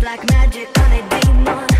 Black magic on a demon.